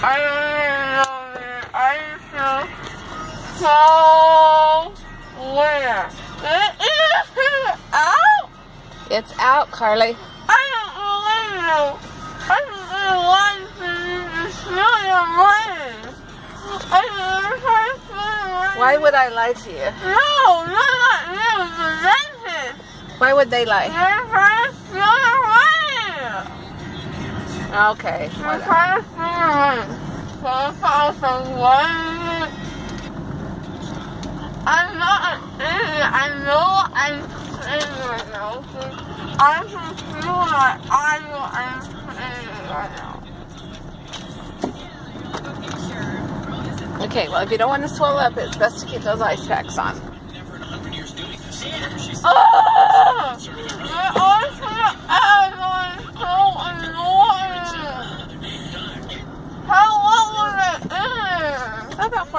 I don't. I feel so. It is out. It's out, Carli. I don't believe you. I really want to smell your. Why would I lie to you? No, not you. The dentist. Why would they lie? One, I'm not an idiot. I know I'm crazy right now. Okay? I can feel that I know I'm crazy right now. Okay, well, if you don't want to swell up, it's best to keep those ice packs on. Oh!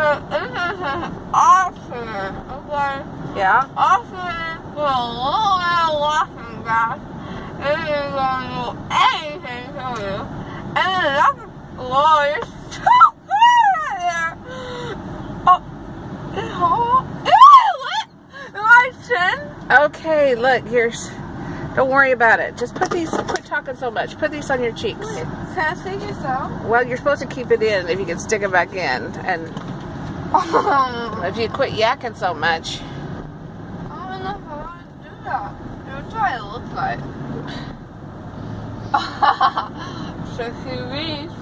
an option, okay? Yeah? Option with a little bit washing gas. It is to do anything to you. And then that's, Lord, you're so right there. Oh, it's hot. My chin? Okay, look, here's. Don't worry about it. Just put these, quit talking so much. Put these on your cheeks. Can I see out? Well, you're supposed to keep it in if you can stick it back in. And if you quit yakking so much. I don't know if I want to do that. That's what it looks like. Sexy beast.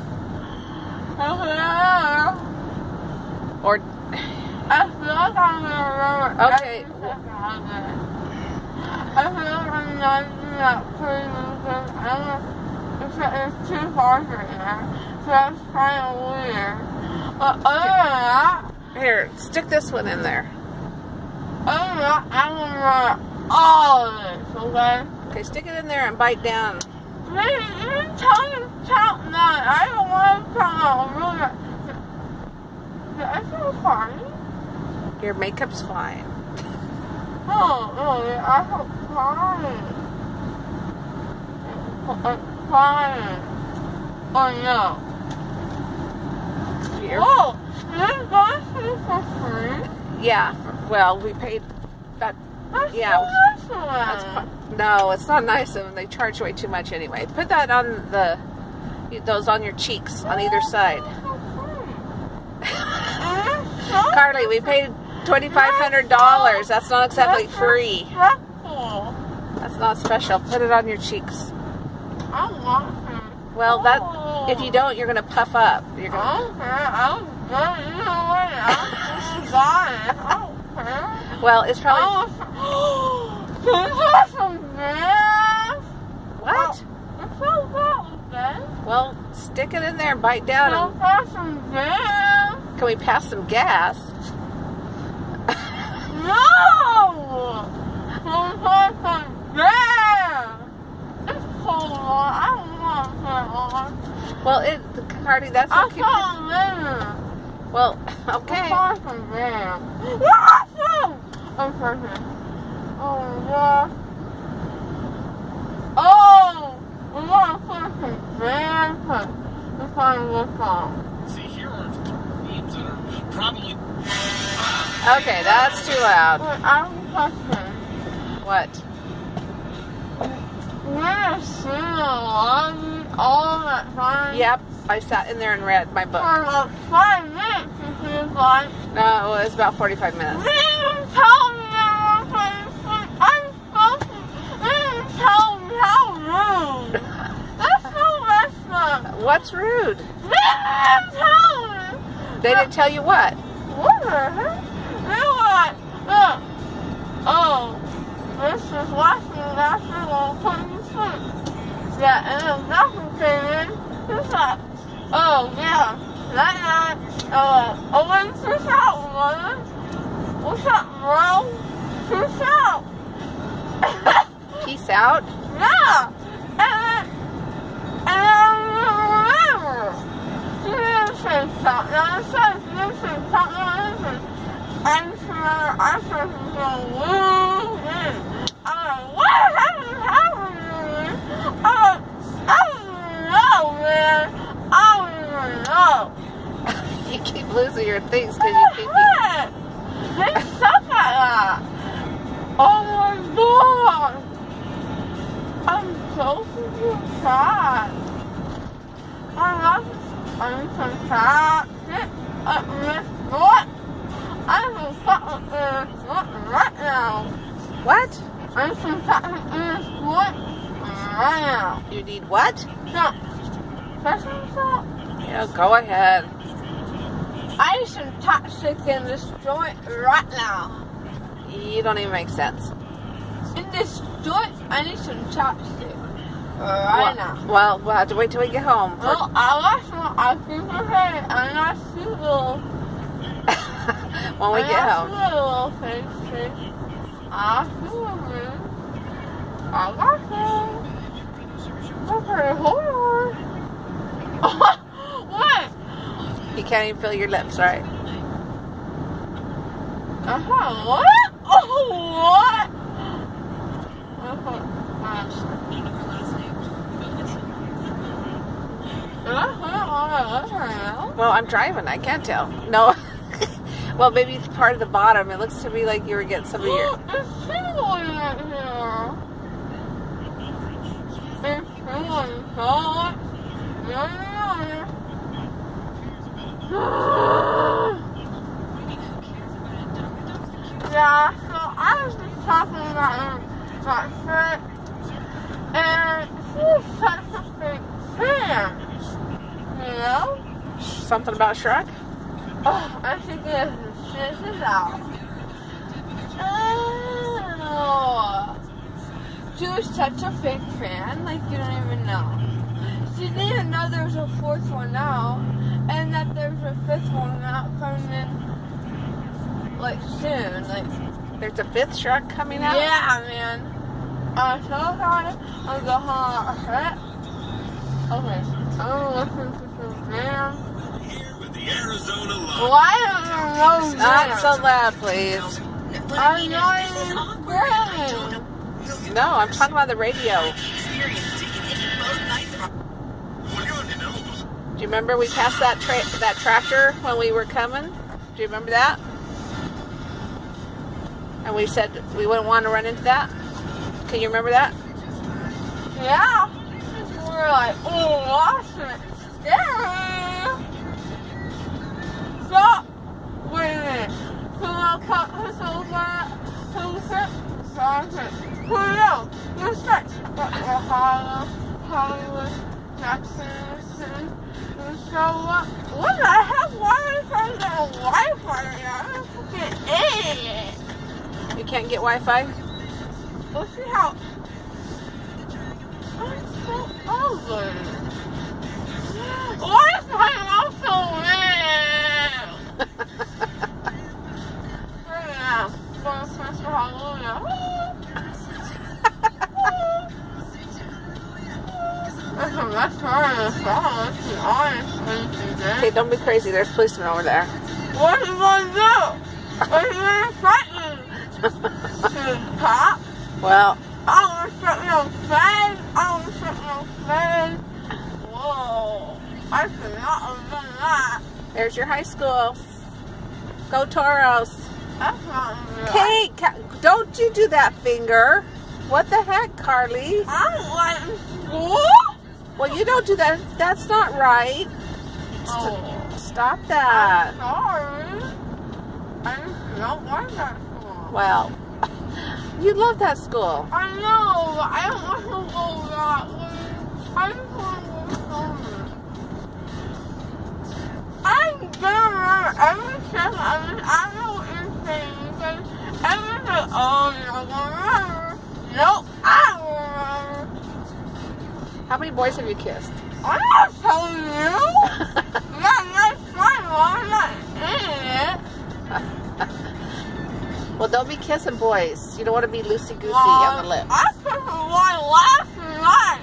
Or, I feel like I'm gonna remember Okay. I feel like I'm not doing that pretty because I don't it's, it's too hard right now. So that's kind of weird. But other than that, here, stick this one in there. that, I'm gonna remember all of this, okay? Okay, stick it in there and bite down. Please, even tell me to count none. I don't want to count out. I'm really Did I feel funny? Your makeup's fine. Oh, really? I feel fine. I'm fine. Oh, no. Your- oh, Whoa! This glasses for free? Yeah, well, we paid that. Yeah. no, it's not nice of them. They charge way too much anyway. Put that on the those on your cheeks on either side. Carli, we paid twenty five hundred dollars. That's not exactly free. That's not special. Put it on your cheeks. I want them. Well, that if you oh. don't, you're gonna puff up. You're gonna. Don't care. I don't care. You know what? I don't buy it. I don't care. Well, it's probably Oh, can some gas? what? It's so bad, Ben. Well, stick it in there and bite down. And, have some gas? can we pass some gas? No! Can you have some gas? It's cold. I don't want on. Well, it Cardi, that's okay. them. Well, I okay. saw some gas. Awesome! Okay. Oh, yeah. Oh! We want to put some gas. It's kind of look on. See, here are themes that are probably Okay, that's too loud. Wait, I have a question. What? You ever seen a lobby all that time? Yep, I sat in there and read my book. For about five minutes, it seems like. No, it was about 45 They minutes. didn't tell me I was going I'm supposed to. They didn't tell me how rude. That's so messed up. What's rude? They didn't tell me. They didn't tell you what? What the heck? They were like, look, oh, this is washing that's going to put you sleep. Yeah, and then nothing came in. It's like, Oh, yeah. That night, uh, Owen, peace out, mother. What's up, bro? Peace out. Peace out. Yeah. And, and I remember. She didn't say something. I said, she didn't say something. I didn't I just remember I was going, woo, I'm like, what happened? happened? I'm like, uh, I don't know, man. I don't even know. You keep losing your things because you keep. What? They suck at that. Oh my god. I'm so freaking sad. I love I'm so sad. Shit. I miss what? I'm so sad with this what right now. What? I'm so sad with this what right now. You need what? So, salt. Yeah, go ahead. I need some toxic in this joint right now. You don't even make sense. In this joint, I need some chopstick. Right well, now. well, we'll have to wait till we get home. for- Well, I lost my okay. I'm not single. when we I'm get not home. single, face, face. I'm single, man. I got some. Okay, hold on. what? You can't even feel your lips, right? Uh-huh, what? Oh, what? Well, I'm driving. I can't tell. No. well, maybe it's part of the bottom. It looks to me like you were getting some of your. It's tingling right here. It's tingling so much. Yeah, so I was just talking about that shirt, and she fan. You know? Something about Shrek? Oh, I think this this is out. Oh. She was such a fake fan, like you don't even know. She didn't even know there was a fourth one out, and that there's a fifth one out coming in, like soon. Like, There's a fifth Shrek coming out? yeah, man. I'm so excited. I'm going home. Okay, I'm gonna listen to some jam. Here with the Arizona Lottery. Why don't you know Not so loud, please. I'm not if this is even awkward, I growing. don't know. No, I'm talking about the radio. Do you remember we passed that tra- that tractor when we were coming? Do you remember that? And we said we wouldn't want to run into that. Can you remember that? Yeah. We were like, oh, Washington, scary. Stop. Wait a minute. Will cut his over? Who said? Sergeant. Who knows? Who said? Ohio, Hollywood, Jackson. Who show up? What the heck? Why trying to get Wi-Fi? I'm a fucking idiot. You can't get Wi-Fi. Let's see how. I'm so ugly. Why Okay, don't be crazy. There's policemen over there. What are you gonna do? What are you fight me? To pop? Well, I want to set on fire. I want to set on fire. Whoa. I should not that. there's your high school. Go Toros. That's not right. Hey, don't you do that finger. What the heck, Carli? I don't like school. Well, you don't do that. That's not right. Oh. Stop that. I'm sorry. I don't like that school. Well, you love that school. I know, but I don't want to go that way. I just want to go somewhere. I'm remember every second of this. I know what you're saying because everything, oh, you're gonna remember. Nope, I don't remember. How many boys have you kissed? I'm not telling you. fine. Well, I'm not it. well, don't be kissing boys. You don't want to be loosey goosey on the lip. I took one last night.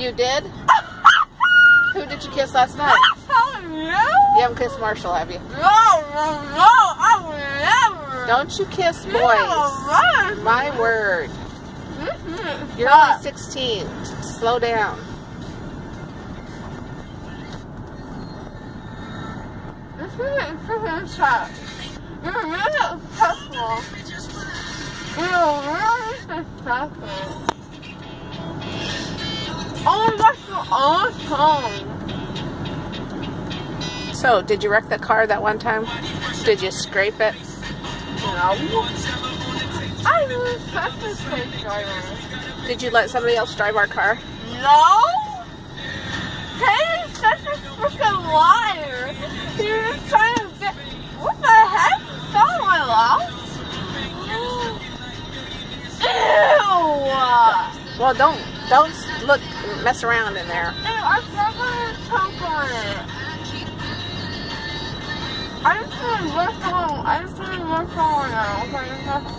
You did? Who did you kiss last night? I'm telling you. You haven't kissed Marshall, have you? No, no, no. I never. Don't you kiss boys. My word. Mhm. You're Stop. only 16. Slow down. This tough. You're really successful. You're really successful. Oh my gosh, you're awesome. So, did you wreck the car that one time? Did you scrape it? No. I was such a safe driver. Did you let somebody else drive our car? No? Taylor's such a freaking liar. He was trying to get. What the heck? Stole my lock? Ew! Well, don't don't look mess around in there. Ew, I'm not gonna choke on it. I just want to work on. I just want to work on now. Okay, that's,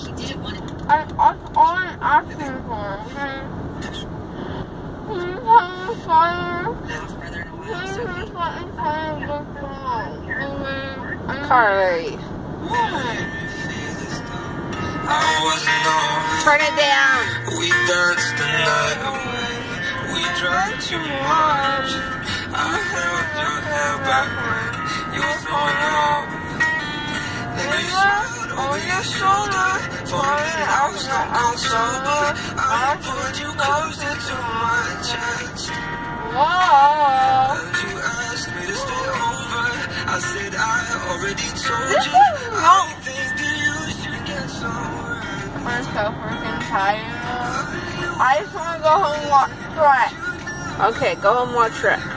He didn't want to I, that's all I'm asking for. Okay. Please turn it down. We danced the night away. We drank too much. I held your hair back when you were. Then you smiled over your shoulder. Told me I was not sober. I pulled you closer to my chest. Whoa. And you asked me to stay over. I said I already told this you. I think that you should get somewhere. I'm so freaking tired. I just want to go home and watch Shrek. Okay, go home watch Rick.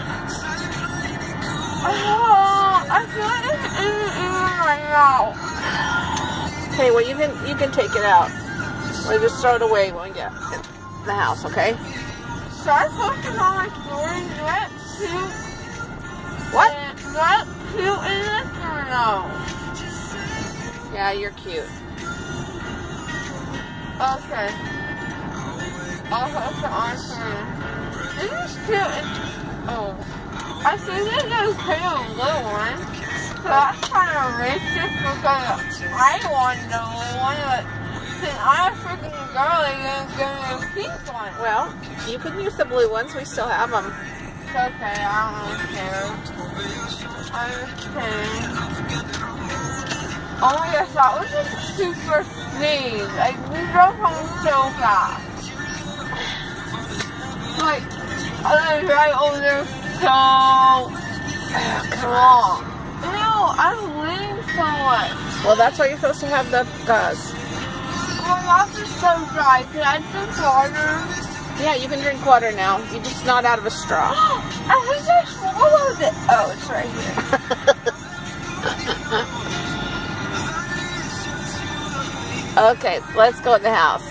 Oh, I feel like it's in right now. Okay, well you can you can take it out. We'll just throw it away when we get in the house, okay? Posting on my story. Do that cute. What? Do that cute in this or no? Yeah, you're cute. Okay. I'll post it on screen. This is cute. and- Oh. I think it goes pretty little one. So that's kind of racist because I wanted the little one, but since I'm freaking girl, they're give me a pink one. Well, you can use the blue ones. We still have them. It's okay, I don't really care. I'm kidding. Oh my gosh, that was a super sneeze. Like, we drove home so fast. Like, I was right over there so long. No, I'm bleeding so much. Well, that's why you're supposed to have the gauze. My mouth is so dry. Can I drink water? Yeah, you can drink water now. You're just not out of a straw. I think I swallowed it. Oh, it's right here. Okay, let's go in the house.